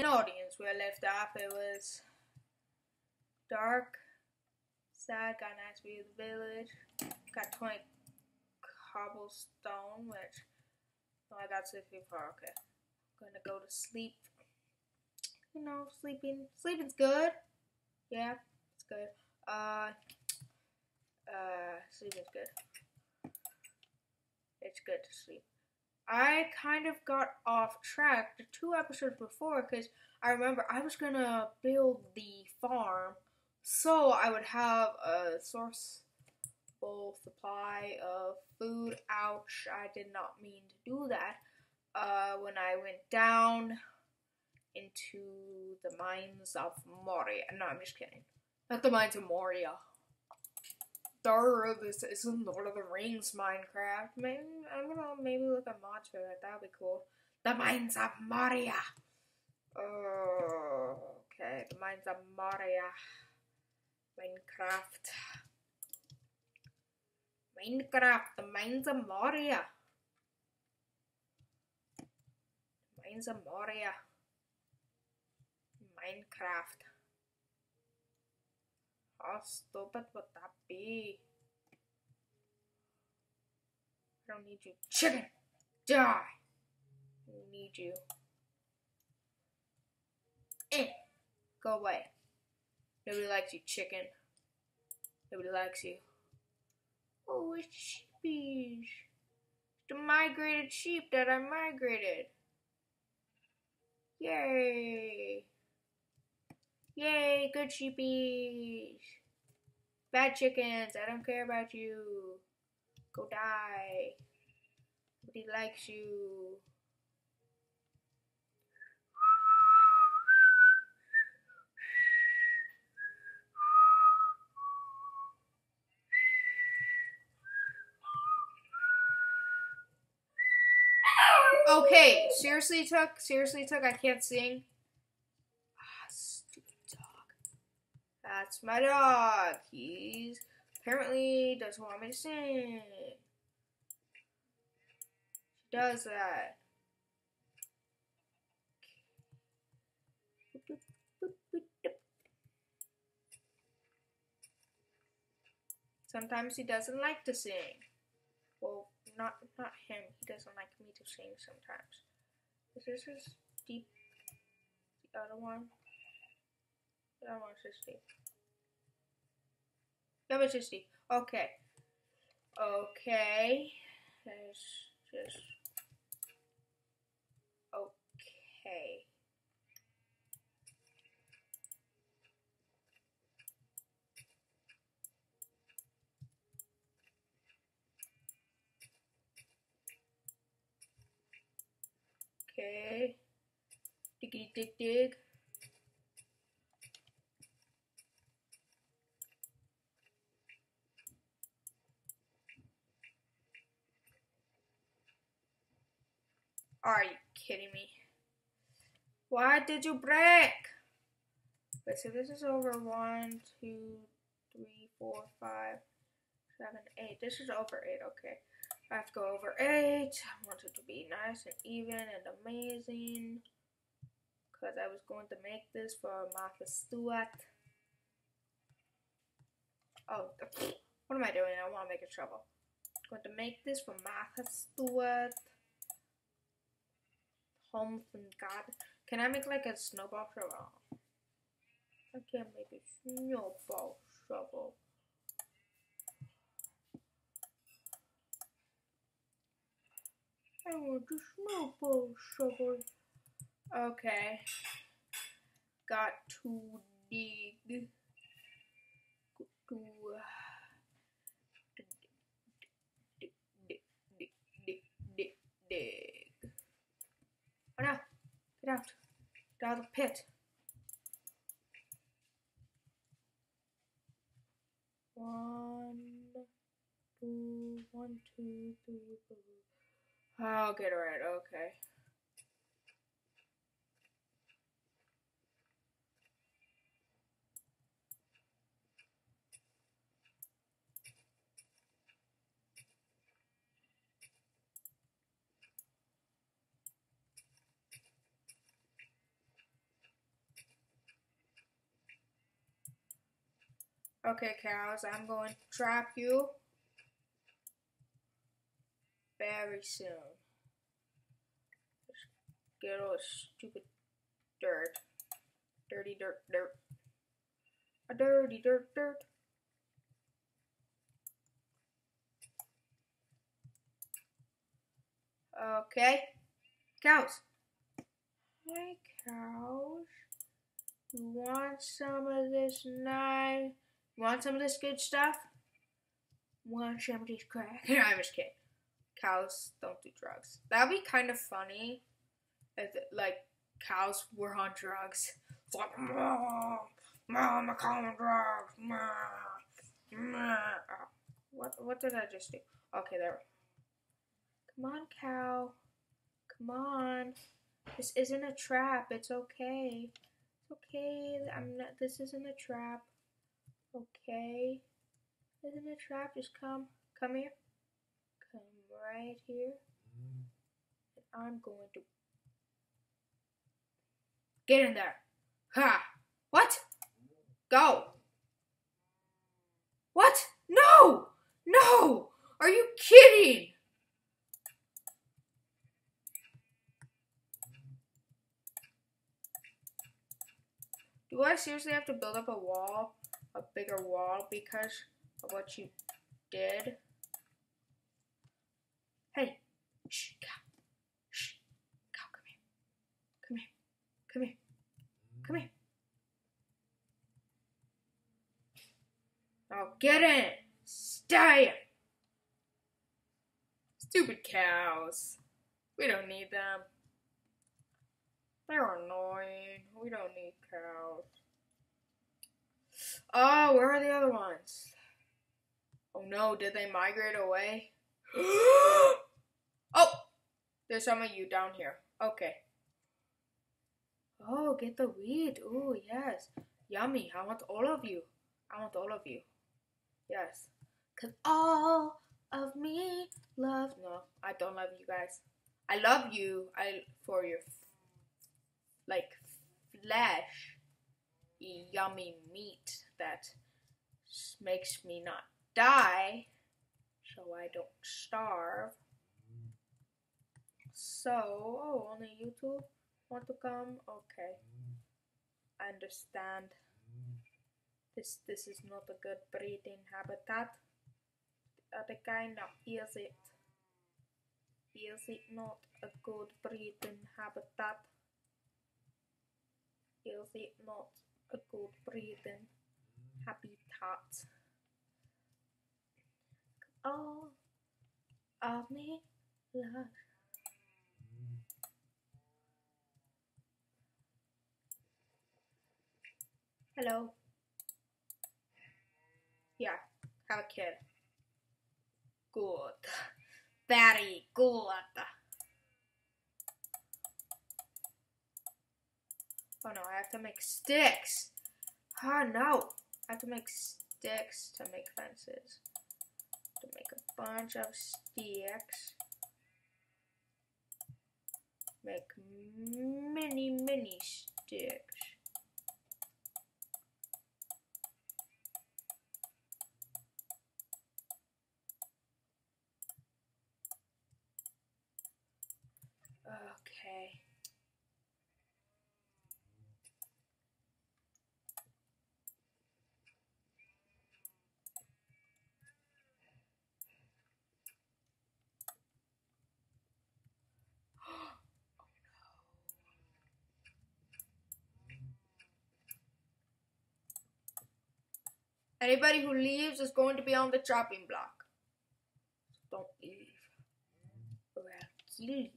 In audience, where I left off, it was dark, sad, got a nice view of the village, got 20 cobblestone, which, oh, I got 64, okay. I'm gonna go to sleep. You know, sleeping, sleeping's good. Yeah, it's good. Uh, uh, sleeping's good. It's good to sleep. I kind of got off track the two episodes before because I remember I was gonna build the farm so I would have a sourceable supply of food. Ouch, I did not mean to do that. Uh, when I went down into the mines of Moria. No, I'm just kidding. Not the mines of Moria. Duh, this isn't Lord of the Rings Minecraft. Maybe I'm gonna maybe look at mods for that. That'd be cool. The Mines of Moria. Oh, okay. The Mines of Moria. Minecraft. Minecraft. The Mines of Moria. Mines of Moria. Minecraft. How stupid would that be? I don't need you. Chicken! Die! I need you. Eh! Go away. Nobody likes you, chicken. Nobody likes you. Oh, it's sheepies. The migrated sheep that I migrated. Yay! Yay, good sheepies. Bad chickens, I don't care about you. Go die. Nobody likes you. Okay, seriously, Tuck. Seriously, Tuck. I can't sing. Ah, stupid dog. That's my dog. He's apparently doesn't want me to sing. She does that. Sometimes he doesn't like to sing. Well, not not him. He doesn't like me to sing sometimes. Is this his deep? The other one. The other one's just deep. It's just. Okay. Okay. Let's just. Okay. Okay. Diggity dig dig. Are you kidding me? Why did you break? Wait, so this is over one, two, three, four, five, seven, eight. This is over eight, okay. I have to go over eight. I want it to be nice and even and amazing. Because I was going to make this for Martha Stewart. Oh, what am I doing? I want to make a trouble. I'm going to make this for Martha Stewart. Home from God. Can I make like a snowball shovel? I can't make a snowball shovel. I want a snowball shovel. Okay. Got to dig. To dig, dig, dig, dig, dig, dig, dig. Oh no! Get out! Get out of the pit. One, two, one, two, three, four. I'll get it right, okay. Okay, cows, I'm going to trap you very soon. Get all this stupid dirt. Dirty dirt, dirt. A dirty dirt, dirt. Okay. Cows. Hi, cows. You want some of this nice? Want some of this good stuff? Want some of crack? I'm just kidding. Cows don't do drugs. That'd be kind of funny if, like, cows were on drugs. It's like, mom, mom, I'm drugs, mom, what, what did I just do? Okay, there. Come on, cow. Come on. This isn't a trap. It's okay. It's okay. I'm not. This isn't a trap. Okay. Isn't a trap. Just come. Come here. Come right here. And I'm going to get in there. Ha! What? Go. What? No! No! Are you kidding? Do I seriously have to build up a wall, a bigger wall, because of what you did? Hey, shh, cow, shh, cow, come here, come here, come here, come here. Oh, get in, stay. Stupid cows. We don't need them. They're annoying. We don't need cows. Oh, where are the other ones? Oh no, did they migrate away? oh! There's some of you down here. Okay. Oh, get the wheat. Oh, yes. Yummy. I want all of you. I want all of you. Yes. Cause all of me love. No, I don't love you guys. I love you. I for your like flesh, yummy meat that makes me not die, so I don't starve. So, oh, only you two want to come? Okay, I understand. This this is not a good breeding habitat. Uh, the other guy, now is it? Is it not a good breeding habitat? is it not a good breathing habitat? Oh, All of me love. Hello. Yeah, have a kid. Good. Very good. Oh no, I have to make sticks. Oh no, I have to make sticks to make fences. To make a bunch of sticks. Make many, many sticks. Okay. Anybody who leaves is going to be on the chopping block. Don't leave. Or I'll kill you.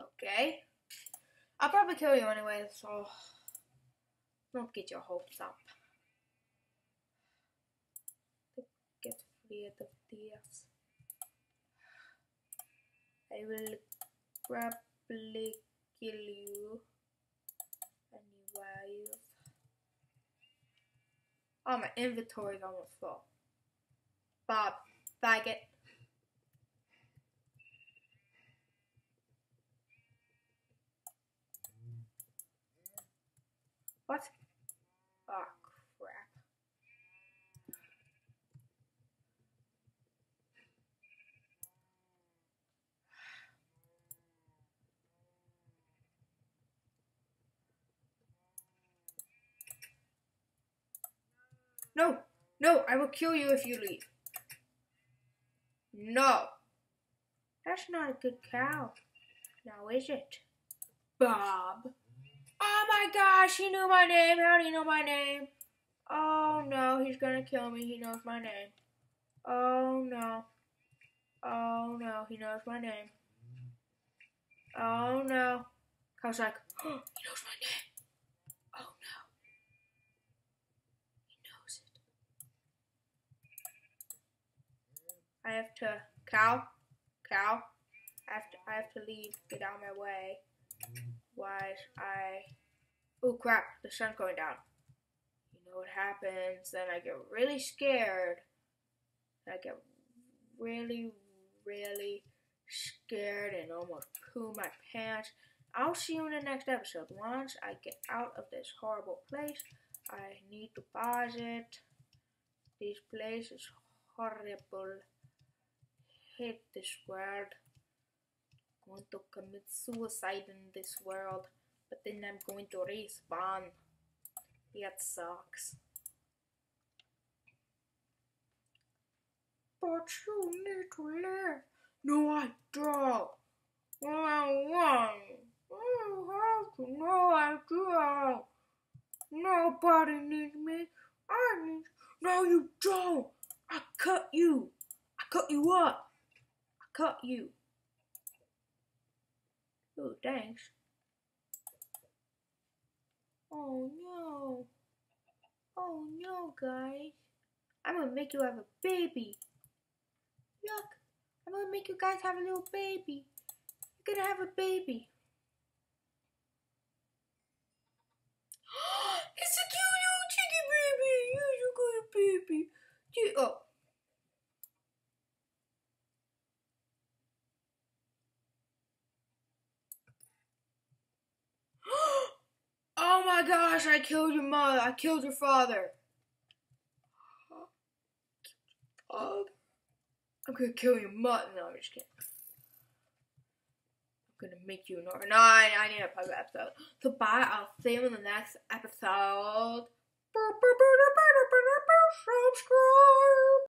Okay. I'll probably kill you anyway, so don't get your hopes up. Get rid of this. I will probably kill you anyway. Oh, my inventory is almost full. Bob, bag it. What? Oh, No, no, I will kill you if you leave. No. That's not a good cow. Now is it? Bob. Oh my gosh, he knew my name. How do you know my name? Oh no, he's gonna kill me. He knows my name. Oh no. Oh no, he knows my name. Oh no. I was like, oh, he knows my name. Oh no. He knows it. I have to cow, cow. I have to I have to leave. Get out of my way. Why I Oh crap, the sun's going down. You know what happens, then I get really scared. I get really, really scared and almost poo my pants. I'll see you in the next episode. Once I get out of this horrible place, I need to pause it. This place is horrible. Hate this world. I'm going to commit suicide in this world, but then I'm going to respawn. That sucks. But you need to live. No, I don't. I want. I have to. No, I don't. Nobody needs me. I need. No, you don't. I cut you. I cut you up. You. Oh, thanks. Oh no. Oh no, guys. I'm gonna make you have a baby. Look, I'm gonna make you guys have a little baby. You're gonna have a baby. it's a cute little chicken baby. He's a good baby. Oh. Oh my gosh, I killed your mother. I killed your father. I'm gonna kill your mother. No, I'm just kidding. I'm gonna make you an or no, I, I need a public episode. So bye, I'll see you in the next episode. Subscribe.